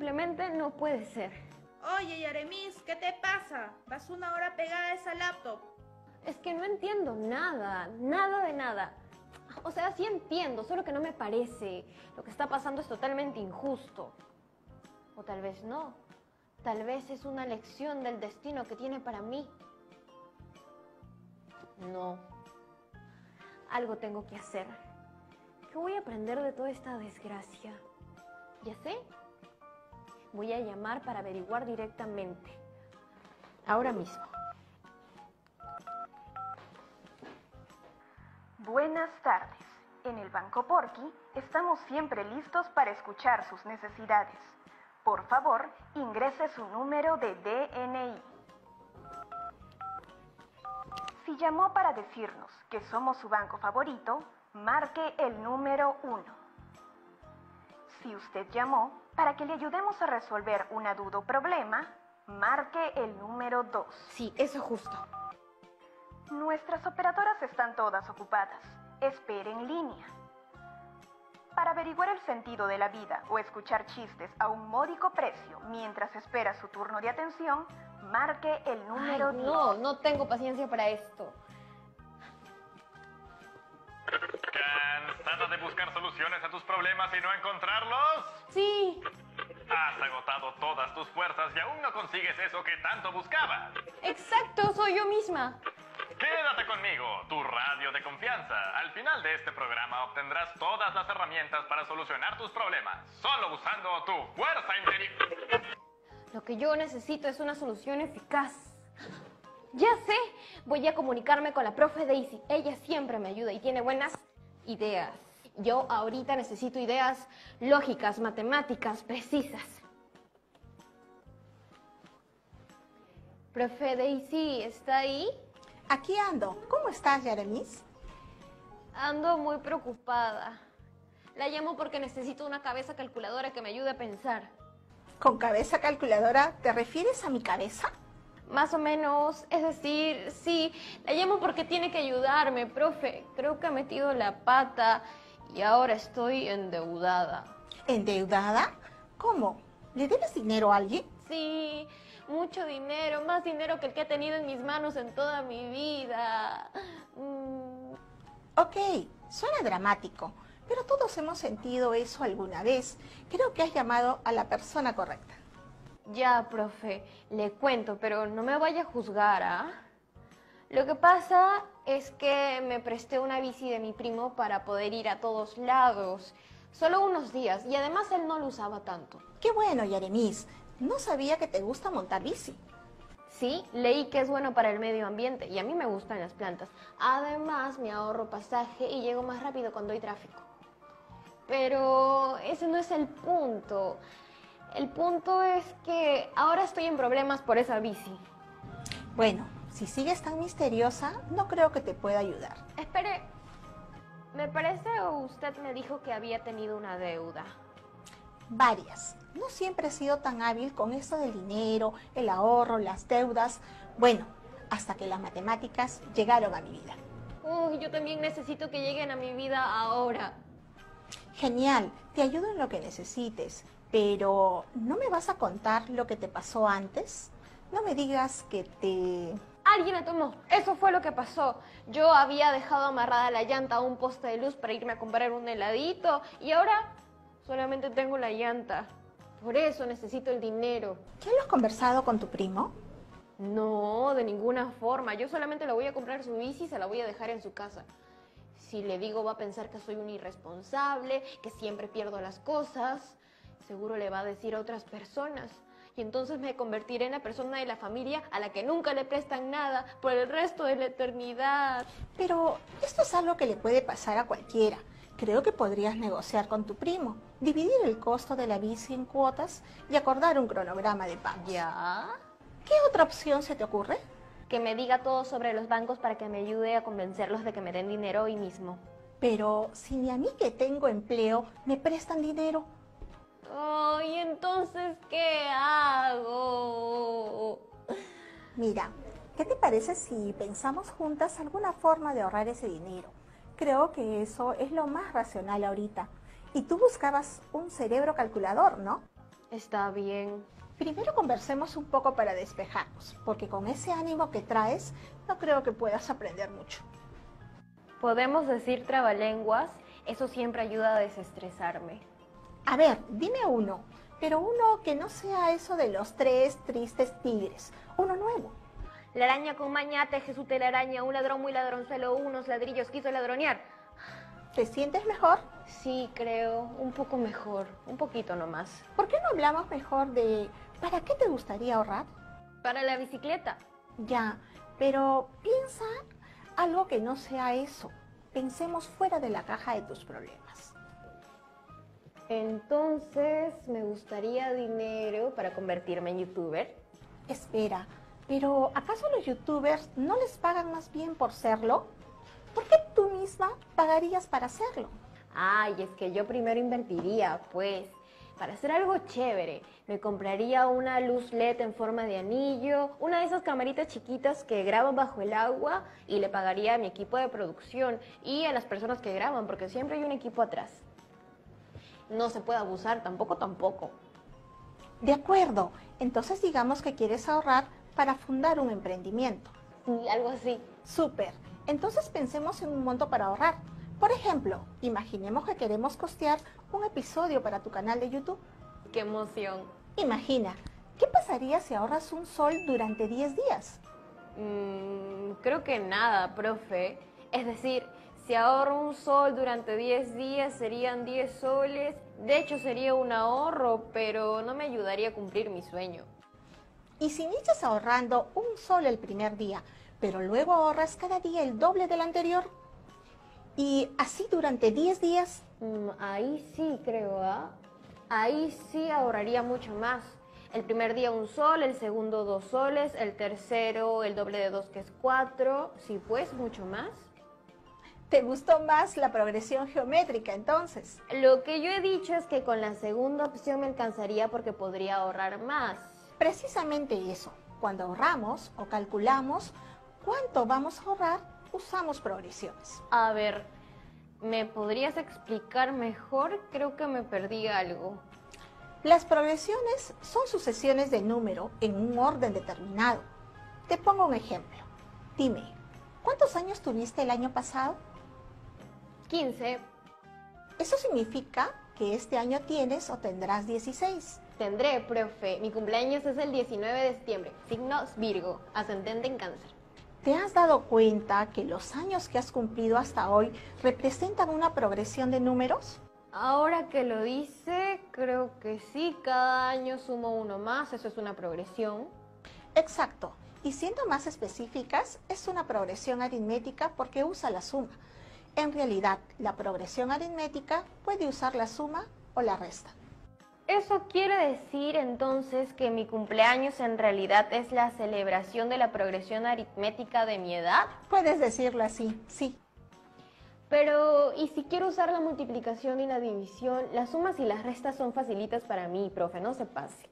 simplemente no puede ser. Oye, Yaremis, ¿qué te pasa? Vas una hora pegada a esa laptop. Es que no entiendo nada, nada de nada. O sea, sí entiendo, solo que no me parece. Lo que está pasando es totalmente injusto. O tal vez no. Tal vez es una lección del destino que tiene para mí. No. Algo tengo que hacer. ¿Qué voy a aprender de toda esta desgracia? Ya sé. Voy a llamar para averiguar directamente. Ahora mismo. Buenas tardes. En el Banco Porqui estamos siempre listos para escuchar sus necesidades. Por favor, ingrese su número de DNI. Si llamó para decirnos que somos su banco favorito, marque el número 1. Si usted llamó para que le ayudemos a resolver una duda o problema, marque el número 2. Sí, eso justo. Nuestras operadoras están todas ocupadas. Espere en línea. Para averiguar el sentido de la vida o escuchar chistes a un módico precio mientras espera su turno de atención, marque el número Ay, 10. no, no tengo paciencia para esto. ¿Cansada de buscar soluciones a tus problemas y no encontrarlos? Sí, Has agotado todas tus fuerzas y aún no consigues eso que tanto buscabas. exacto, soy yo misma. Quédate conmigo, tu radio de confianza. Al final de este programa obtendrás todas las herramientas para solucionar tus problemas, solo usando tu fuerza interior. Lo que yo necesito es una solución eficaz. Ya sé, voy a comunicarme con la profe Daisy. Ella siempre me ayuda y tiene buenas ideas. Yo ahorita necesito ideas lógicas, matemáticas, precisas. Profe Daisy, ¿está ahí? Aquí ando. ¿Cómo estás, Yaremis? Ando muy preocupada. La llamo porque necesito una cabeza calculadora que me ayude a pensar. ¿Con cabeza calculadora te refieres a mi cabeza? Más o menos, es decir, sí, la llamo porque tiene que ayudarme, profe. Creo que ha metido la pata y ahora estoy endeudada. ¿Endeudada? ¿Cómo? ¿Le debes dinero a alguien? Sí, mucho dinero, más dinero que el que he tenido en mis manos en toda mi vida. Mm, Ok, suena dramático, pero todos hemos sentido eso alguna vez. Creo que has llamado a la persona correcta. ya, profe, le cuento, pero no me vaya a juzgar, ¿ah? Lo que pasa es que me presté una bici de mi primo para poder ir a todos lados. Solo unos días, y además él no lo usaba tanto. Qué bueno, Yaremis. No sabía que te gusta montar bici. Sí, leí que es bueno para el medio ambiente y a mí me gustan las plantas. Además, me ahorro pasaje y llego más rápido cuando hay tráfico. Pero ese no es el punto. El punto es que ahora estoy en problemas por esa bici. Bueno, si sigues tan misteriosa, no creo que te pueda ayudar. Espere, me parece o usted me dijo que había tenido una deuda. Varias. No siempre he sido tan hábil con esto del dinero, el ahorro, las deudas. Bueno, hasta que las matemáticas llegaron a mi vida. Uy, yo también necesito que lleguen a mi vida ahora. Genial, te ayudo en lo que necesites, pero ¿no me vas a contar lo que te pasó antes? No me digas que te... Alguien me tomó. Eso fue lo que pasó. Yo había dejado amarrada la llanta a un poste de luz para irme a comprar un heladito y ahora solamente tengo la llanta. Por eso necesito el dinero. ¿Ya lo has conversado con tu primo? No, de ninguna forma. Yo solamente le voy a comprar su bici y se la voy a dejar en su casa. Si le digo va a pensar que soy un irresponsable, que siempre pierdo las cosas. Seguro le va a decir a otras personas. Y entonces me convertiré en la persona de la familia a la que nunca le prestan nada por el resto de la eternidad. Pero esto es algo que le puede pasar a cualquiera. Creo que podrías negociar con tu primo, dividir el costo de la bici en cuotas y acordar un cronograma de pagos. ¿Ya? ¿Qué otra opción se te ocurre? Que me diga todo sobre los bancos para que me ayude a convencerlos de que me den dinero hoy mismo. Pero si ni a mí que tengo empleo me prestan dinero, Ay, entonces, ¿qué hago? Mira, ¿qué te parece si pensamos juntas alguna forma de ahorrar ese dinero? Creo que eso es lo más racional ahorita. Y tú buscabas un cerebro calculador, ¿no? Está bien. Primero conversemos un poco para despejarnos, porque con ese ánimo que traes, no creo que puedas aprender mucho. Podemos decir trabalenguas, eso siempre ayuda a desestresarme. A ver, dime uno, pero uno que no sea eso de los tres tristes tigres, uno nuevo. La araña con maña teje su telaraña, un ladrón muy ladroncelo, unos ladrillos quiso ladronear. ¿Te sientes mejor? Sí, creo, un poco mejor, un poquito nomás. ¿Por qué no hablamos mejor de para qué te gustaría ahorrar? Para la bicicleta. Ya, pero piensa algo que no sea eso. Pensemos fuera de la caja de tus problemas. Entonces, me gustaría dinero para convertirme en youtuber. Espera, pero ¿acaso los youtubers no les pagan más bien por serlo? ¿Por qué tú misma pagarías para hacerlo? Ay, es que yo primero invertiría, pues, para hacer algo chévere. Me compraría una luz LED en forma de anillo, una de esas camaritas chiquitas que graban bajo el agua y le pagaría a mi equipo de producción y a las personas que graban, porque siempre hay un equipo atrás. No se puede abusar, tampoco, tampoco. De acuerdo, entonces digamos que quieres ahorrar para fundar un emprendimiento. Sí, algo así. Súper. Entonces pensemos en un monto para ahorrar. Por ejemplo, imaginemos que queremos costear un episodio para tu canal de YouTube. ¡Qué emoción! Imagina, ¿qué pasaría si ahorras un sol durante 10 días? Mm, creo que nada, profe. Es decir, si ahorro un sol durante 10 días serían 10 soles. De hecho sería un ahorro, pero no me ayudaría a cumplir mi sueño. Y si inicias ahorrando un sol el primer día, pero luego ahorras cada día el doble del anterior, y así durante 10 días, Mm, ahí sí creo, ¿ah? Ahí sí ahorraría mucho más. El primer día un sol, el segundo dos soles, el tercero el doble de dos que es cuatro. Sí, pues mucho más. ¿Te gustó más la progresión geométrica entonces? Lo que yo he dicho es que con la segunda opción me alcanzaría porque podría ahorrar más. Precisamente eso. Cuando ahorramos o calculamos cuánto vamos a ahorrar, usamos progresiones. A ver, ¿me podrías explicar mejor? Creo que me perdí algo. Las progresiones son sucesiones de número en un orden determinado. Te pongo un ejemplo. Dime, ¿cuántos años tuviste el año pasado? 15. Eso significa que este año tienes o tendrás 16. Tendré, profe. Mi cumpleaños es el 19 de septiembre. Signos Virgo, ascendente en cáncer. ¿Te has dado cuenta que los años que has cumplido hasta hoy representan una progresión de números? Ahora que lo dice, creo que sí, cada año sumo uno más, eso es una progresión. Exacto. Y siendo más específicas, es una progresión aritmética porque usa la suma. En realidad, la progresión aritmética puede usar la suma o la resta. Eso quiere decir entonces que mi cumpleaños en realidad es la celebración de la progresión aritmética de mi edad. Puedes decirlo así, sí. Pero, ¿y si quiero usar la multiplicación y la división? Las sumas y las restas son facilitas para mí, profe, no se pase.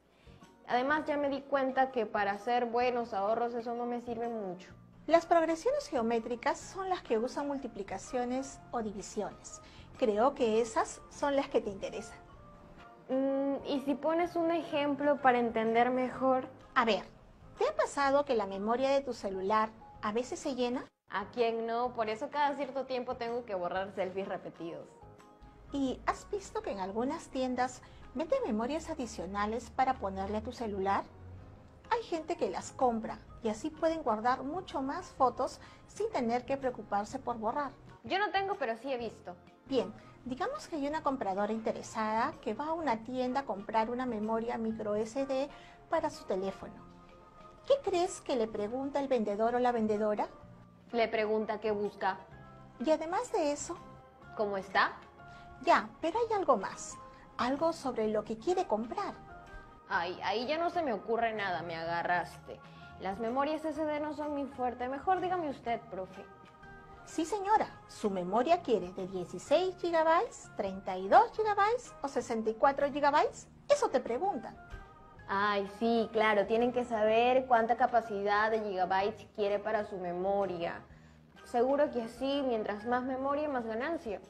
Además, ya me di cuenta que para hacer buenos ahorros eso no me sirve mucho. Las progresiones geométricas son las que usan multiplicaciones o divisiones. Creo que esas son las que te interesan. Mm, ¿Y si pones un ejemplo para entender mejor? A ver, ¿te ha pasado que la memoria de tu celular a veces se llena? ¿A quién no? Por eso cada cierto tiempo tengo que borrar selfies repetidos. ¿Y has visto que en algunas tiendas venden memorias adicionales para ponerle a tu celular? Hay gente que las compra y así pueden guardar mucho más fotos sin tener que preocuparse por borrar. Yo no tengo, pero sí he visto. Bien, digamos que hay una compradora interesada que va a una tienda a comprar una memoria micro SD para su teléfono. ¿Qué crees que le pregunta el vendedor o la vendedora? Le pregunta qué busca. Y además de eso, ¿Cómo está? ya, pero hay algo más, algo sobre lo que quiere comprar. Ay, ahí ya no se me ocurre nada, me agarraste. Las memorias SD no son mi fuerte. Mejor dígame usted, profe. Sí, señora, su memoria quiere de 16 GB, 32 GB o 64 GB. Eso te preguntan. Ay, sí, claro, tienen que saber cuánta capacidad de gigabytes quiere para su memoria. Seguro que así, mientras más memoria, más ganancia.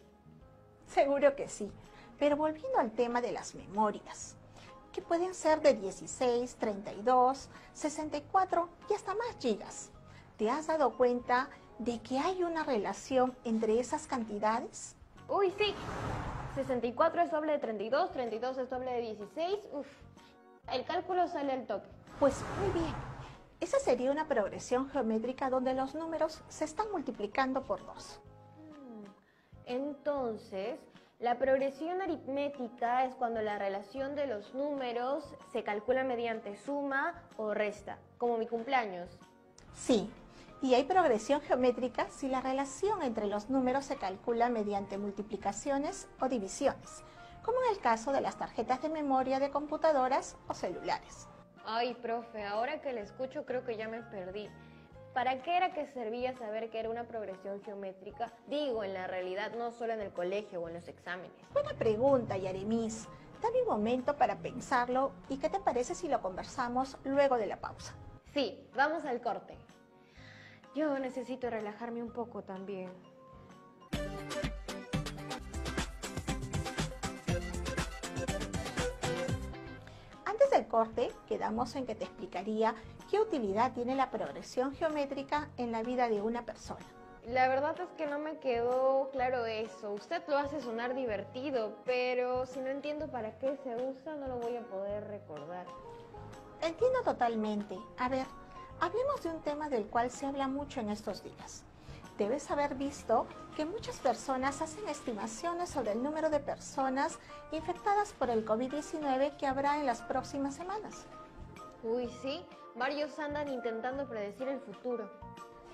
Seguro que sí. Pero volviendo al tema de las memorias. Que pueden ser de 16, 32, 64 y hasta más gigas. ¿Te has dado cuenta de que hay una relación entre esas cantidades? Uy, sí. 64 es doble de 32, 32 es doble de 16. Uf, el cálculo sale al toque. Pues muy bien. Esa sería una progresión geométrica donde los números se están multiplicando por 2. Mm, Entonces, la progresión aritmética es cuando la relación de los números se calcula mediante suma o resta, como mi cumpleaños. Sí, y hay progresión geométrica si la relación entre los números se calcula mediante multiplicaciones o divisiones, como en el caso de las tarjetas de memoria de computadoras o celulares. Ay, profe, ahora que le escucho creo que ya me perdí. ¿Para qué era que servía saber que era una progresión geométrica? Digo, en la realidad, no solo en el colegio o en los exámenes. Buena pregunta, Yaremis. Dame un momento para pensarlo y qué te parece si lo conversamos luego de la pausa. Sí, vamos al corte. Yo necesito relajarme un poco también. Del corte, quedamos en que te explicaría qué utilidad tiene la progresión geométrica en la vida de una persona. La verdad es que no me quedó claro eso. Usted lo hace sonar divertido, pero si no entiendo para qué se usa, no lo voy a poder recordar. Entiendo totalmente. A ver, hablemos de un tema del cual se habla mucho en estos días. Debes haber visto que muchas personas hacen estimaciones sobre el número de personas infectadas por el COVID-19 que habrá en las próximas semanas. Uy, sí, varios andan intentando predecir el futuro.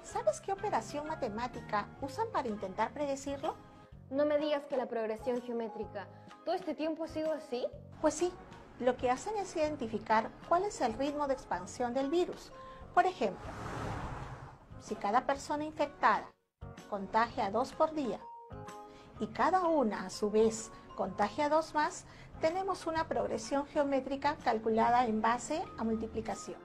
¿Sabes qué operación matemática usan para intentar predecirlo? No me digas que la progresión geométrica, ¿todo este tiempo ha sido así? Pues sí, lo que hacen es identificar cuál es el ritmo de expansión del virus. Por ejemplo, si cada persona infectada contagia dos por día y cada una a su vez contagia dos más, tenemos una progresión geométrica calculada en base a multiplicación.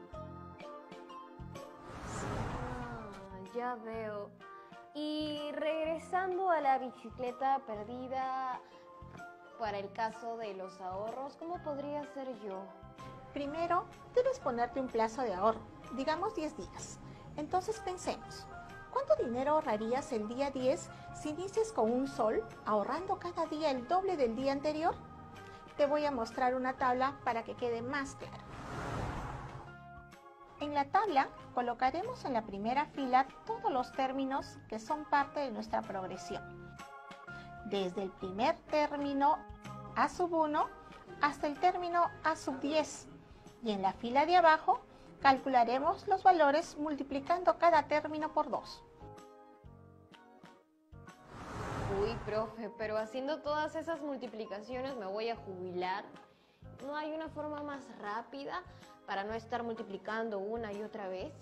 Ah, ya veo. Y regresando a la bicicleta perdida, para el caso de los ahorros, ¿cómo podría ser yo? Primero, debes ponerte un plazo de ahorro, digamos 10 días. Entonces pensemos, ¿cuánto dinero ahorrarías el día 10 si inicias con un sol, ahorrando cada día el doble del día anterior? Te voy a mostrar una tabla para que quede más claro. En la tabla colocaremos en la primera fila todos los términos que son parte de nuestra progresión. Desde el primer término A sub 1 hasta el término A sub 10. Y en la fila de abajo calcularemos los valores multiplicando cada término por 2. Uy, profe, pero haciendo todas esas multiplicaciones me voy a jubilar. ¿No hay una forma más rápida para no estar multiplicando una y otra vez?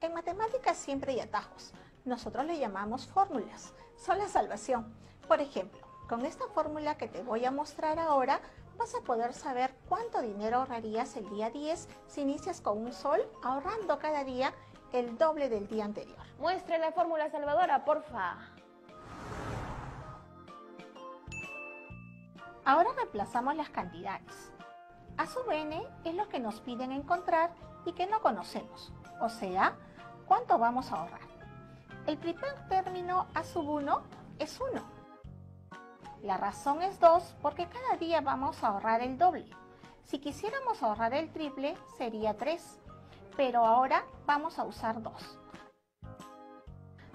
En matemáticas siempre hay atajos. Nosotros le llamamos fórmulas. Son la salvación. Por ejemplo, con esta fórmula que te voy a mostrar ahora, vas a poder saber cuánto dinero ahorrarías el día 10 si inicias con un sol, ahorrando cada día el doble del día anterior. Muestre la fórmula salvadora, porfa. Ahora reemplazamos las cantidades. A sub n es lo que nos piden encontrar y que no conocemos, o sea, cuánto vamos a ahorrar. El primer término A sub 1 es 1. La razón es 2 porque cada día vamos a ahorrar el doble. Si quisiéramos ahorrar el triple sería 3, pero ahora vamos a usar 2.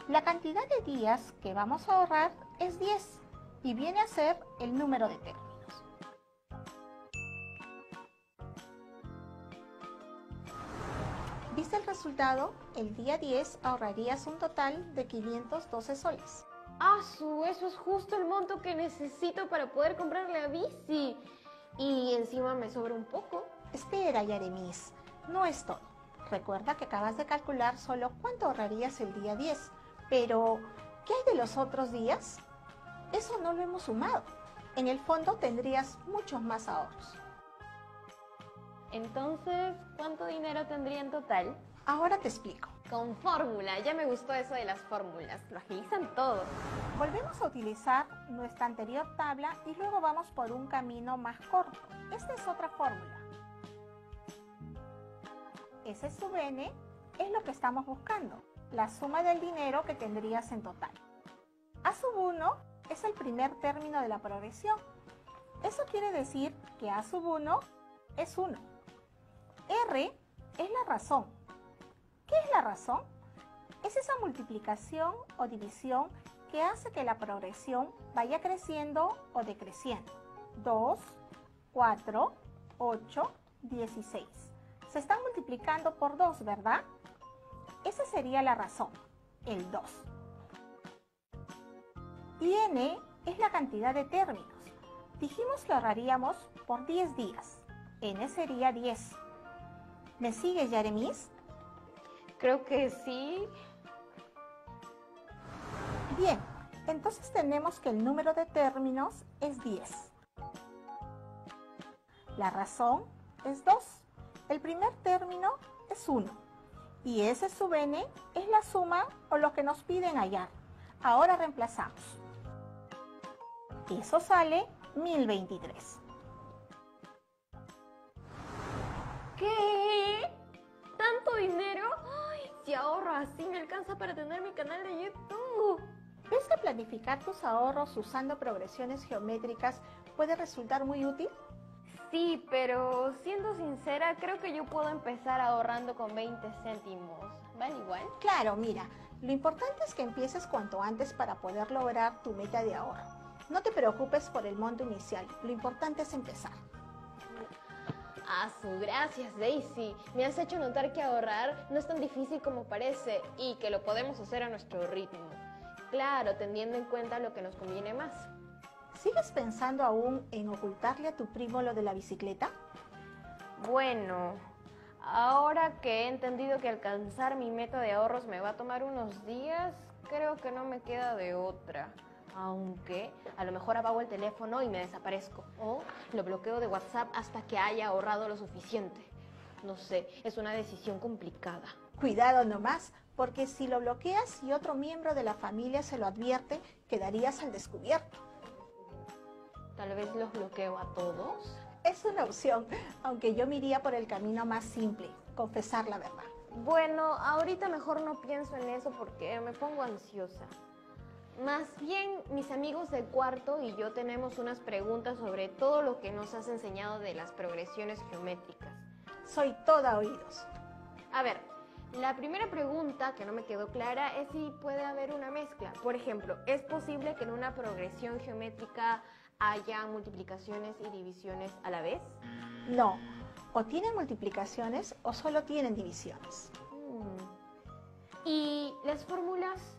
La cantidad de días que vamos a ahorrar es 10 y viene a ser el número de términos. ¿Viste el resultado? El día 10 ahorrarías un total de 512 soles. ¡Ah, su! Eso es justo el monto que necesito para poder comprar la bici. Y encima me sobra un poco. Espera, Yaremis, no es todo. Recuerda que acabas de calcular solo cuánto ahorrarías el día 10. Pero, ¿qué hay de los otros días? Eso no lo hemos sumado. En el fondo tendrías muchos más ahorros. Entonces, ¿cuánto dinero tendría en total? Ahora te explico. Con fórmula, ya me gustó eso de las fórmulas, lo agilizan todo. Volvemos a utilizar nuestra anterior tabla y luego vamos por un camino más corto. Esta es otra fórmula. Ese sub n es lo que estamos buscando, la suma del dinero que tendrías en total. A sub 1 es el primer término de la progresión. Eso quiere decir que A sub 1 es 1. R es la razón. ¿Qué es la razón? Es esa multiplicación o división que hace que la progresión vaya creciendo o decreciendo. 2, 4, 8, 16. Se están multiplicando por 2, ¿verdad? Esa sería la razón, el 2. Y n es la cantidad de términos. Dijimos que ahorraríamos por 10 días. n sería 10. ¿Me sigue, Yaremis? Creo que sí. Bien, entonces tenemos que el número de términos es 10. La razón es 2. El primer término es 1. Y ese sub n es la suma o lo que nos piden hallar. Ahora reemplazamos. Eso sale 1023. ¿Qué? ¿Tanto dinero? Si ahorro así me alcanza para tener mi canal de YouTube. ¿Ves que planificar tus ahorros usando progresiones geométricas puede resultar muy útil? Sí, pero siendo sincera, creo que yo puedo empezar ahorrando con 20 céntimos. ¿Vale igual? Claro, mira, lo importante es que empieces cuanto antes para poder lograr tu meta de ahorro. No te preocupes por el monto inicial, lo importante es empezar. Su gracias, Daisy. Me has hecho notar que ahorrar no es tan difícil como parece y que lo podemos hacer a nuestro ritmo. Claro, teniendo en cuenta lo que nos conviene más. ¿Sigues pensando aún en ocultarle a tu primo lo de la bicicleta? Bueno, ahora que he entendido que alcanzar mi meta de ahorros me va a tomar unos días, creo que no me queda de otra. Aunque a lo mejor apago el teléfono y me desaparezco. O lo bloqueo de WhatsApp hasta que haya ahorrado lo suficiente. No sé, es una decisión complicada. Cuidado nomás, porque si lo bloqueas y otro miembro de la familia se lo advierte, quedarías al descubierto. Tal vez los bloqueo a todos. Es una opción, aunque yo me iría por el camino más simple, confesar la verdad. Bueno, ahorita mejor no pienso en eso porque me pongo ansiosa. Más bien, mis amigos del cuarto y yo tenemos unas preguntas sobre todo lo que nos has enseñado de las progresiones geométricas. Soy toda oídos. A ver, la primera pregunta que no me quedó clara es si puede haber una mezcla. Por ejemplo, ¿es posible que en una progresión geométrica haya multiplicaciones y divisiones a la vez? No, o tienen multiplicaciones o solo tienen divisiones. Mm. ¿Y las fórmulas?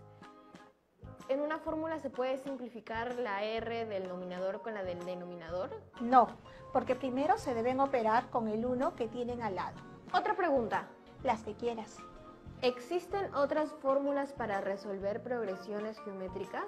¿En una fórmula se puede simplificar la R del nominador con la del denominador? No, porque primero se deben operar con el 1 que tienen al lado. Otra pregunta. Las que quieras. ¿Existen otras fórmulas para resolver progresiones geométricas?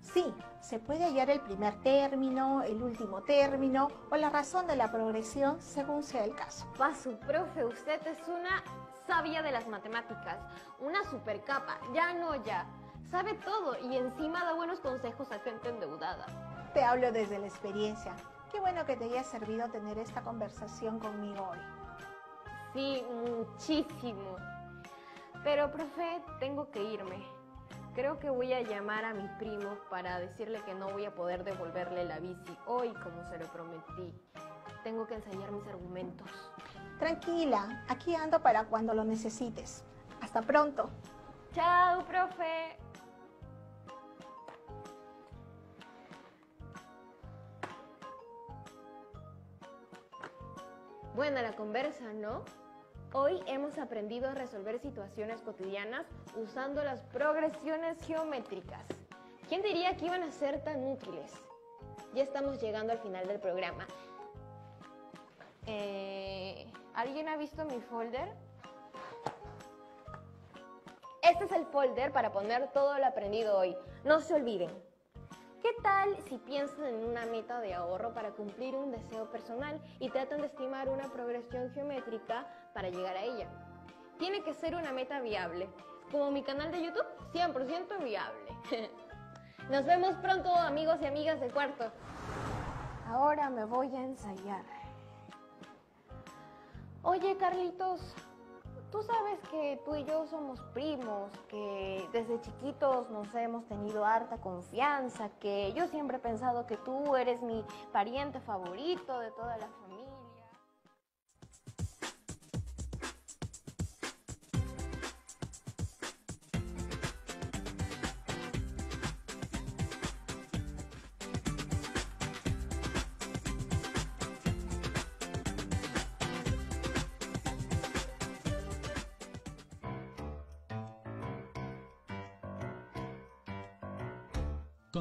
Sí, se puede hallar el primer término, el último término o la razón de la progresión según sea el caso. Paso, profe, usted es una sabia de las matemáticas, una supercapa, ya no ya. Sabe todo y encima da buenos consejos a gente endeudada. Te hablo desde la experiencia. Qué bueno que te haya servido tener esta conversación conmigo hoy. Sí, muchísimo. Pero, profe, tengo que irme. Creo que voy a llamar a mi primo para decirle que no voy a poder devolverle la bici hoy como se lo prometí. Tengo que ensayar mis argumentos. Tranquila, aquí ando para cuando lo necesites. Hasta pronto. Chao, profe. Buena la conversa, ¿no? Hoy hemos aprendido a resolver situaciones cotidianas usando las progresiones geométricas. ¿Quién diría que iban a ser tan útiles? Ya estamos llegando al final del programa. Eh, ¿Alguien ha visto mi folder? Este es el folder para poner todo lo aprendido hoy. No se olviden. ¿Qué tal si piensan en una meta de ahorro para cumplir un deseo personal y tratan de estimar una progresión geométrica para llegar a ella? tiene que ser una meta viable. Como mi canal de YouTube, 100% viable. Nos vemos pronto, amigos y amigas de cuarto. Ahora me voy a ensayar. Oye, Carlitos, tú sabes que tú y yo somos primos, que desde chiquitos nos hemos tenido harta confianza, que yo siempre he pensado que tú eres mi pariente favorito de toda la familia.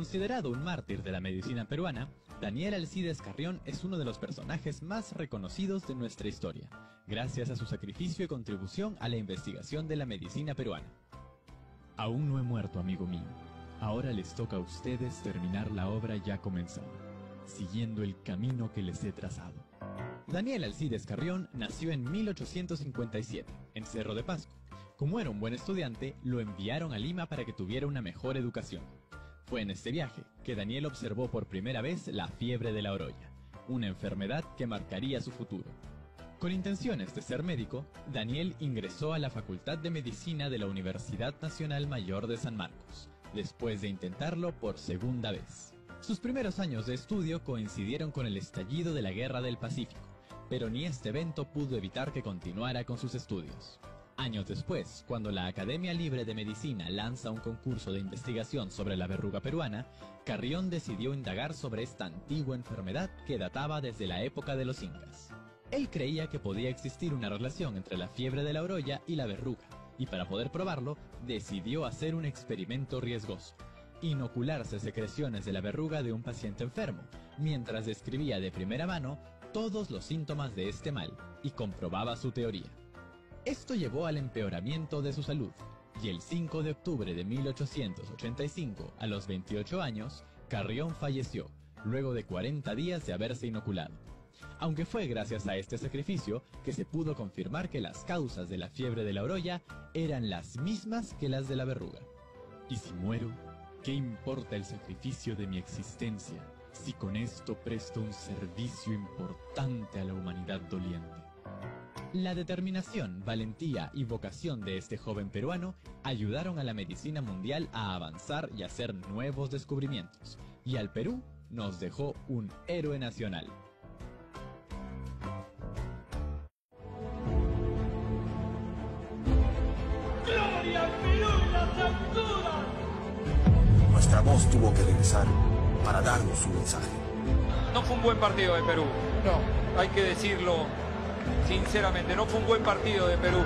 Considerado un mártir de la medicina peruana, Daniel Alcides Carrión es uno de los personajes más reconocidos de nuestra historia, gracias a su sacrificio y contribución a la investigación de la medicina peruana. Aún no he muerto, amigo mío. Ahora les toca a ustedes terminar la obra ya comenzada, siguiendo el camino que les he trazado. Daniel Alcides Carrión nació en 1857, en Cerro de Pasco. Como era un buen estudiante, lo enviaron a Lima para que tuviera una mejor educación. Fue en este viaje que Daniel observó por primera vez la fiebre de la orolla, una enfermedad que marcaría su futuro. Con intenciones de ser médico, Daniel ingresó a la Facultad de Medicina de la Universidad Nacional Mayor de San Marcos, después de intentarlo por segunda vez. Sus primeros años de estudio coincidieron con el estallido de la Guerra del Pacífico, pero ni este evento pudo evitar que continuara con sus estudios. Años después, cuando la Academia Libre de Medicina lanza un concurso de investigación sobre la verruga peruana, Carrión decidió indagar sobre esta antigua enfermedad que databa desde la época de los incas. Él creía que podía existir una relación entre la fiebre de la orolla y la verruga, y para poder probarlo, decidió hacer un experimento riesgoso. Inocularse secreciones de la verruga de un paciente enfermo, mientras describía de primera mano todos los síntomas de este mal y comprobaba su teoría. Esto llevó al empeoramiento de su salud, y el 5 de octubre de 1885, a los 28 años, Carrión falleció, luego de 40 días de haberse inoculado. Aunque fue gracias a este sacrificio que se pudo confirmar que las causas de la fiebre de la orolla eran las mismas que las de la verruga. Y si muero, ¿qué importa el sacrificio de mi existencia si con esto presto un servicio importante a la humanidad doliente? La determinación, valentía y vocación de este joven peruano ayudaron a la medicina mundial a avanzar y hacer nuevos descubrimientos, y al Perú nos dejó un héroe nacional. ¡Gloria al Perú y las alturas! Nuestra voz tuvo que regresar para darnos un mensaje. No fue un buen partido de Perú. No, hay que decirlo sinceramente, no fue un buen partido de Perú.